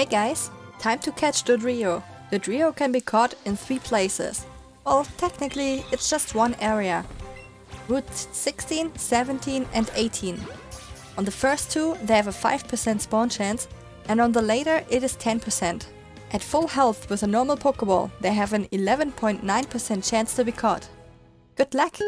Hey guys, time to catch Dodrio. The trio can be caught in three places. Well, technically, it's just one area. Route 16, 17 and 18. On the first two, they have a 5% spawn chance, and on the later, it is 10%. At full health with a normal Pokeball, they have an 11.9% chance to be caught. Good luck!